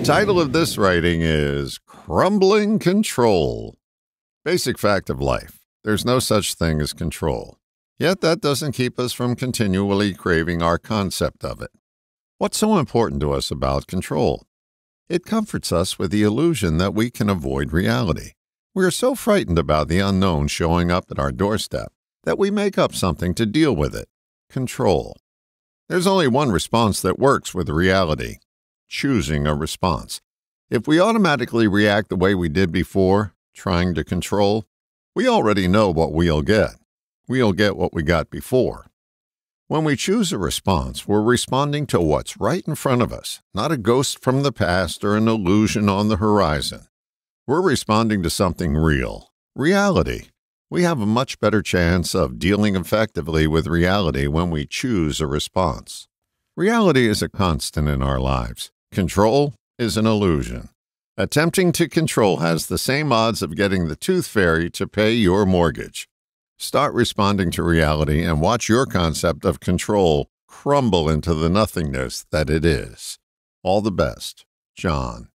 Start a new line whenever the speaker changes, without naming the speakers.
The title of this writing is Crumbling Control. Basic fact of life there's no such thing as control. Yet that doesn't keep us from continually craving our concept of it. What's so important to us about control? It comforts us with the illusion that we can avoid reality. We are so frightened about the unknown showing up at our doorstep that we make up something to deal with it control. There's only one response that works with reality choosing a response. If we automatically react the way we did before, trying to control, we already know what we'll get. We'll get what we got before. When we choose a response, we're responding to what's right in front of us, not a ghost from the past or an illusion on the horizon. We're responding to something real, reality. We have a much better chance of dealing effectively with reality when we choose a response. Reality is a constant in our lives. Control is an illusion. Attempting to control has the same odds of getting the tooth fairy to pay your mortgage. Start responding to reality and watch your concept of control crumble into the nothingness that it is. All the best, John.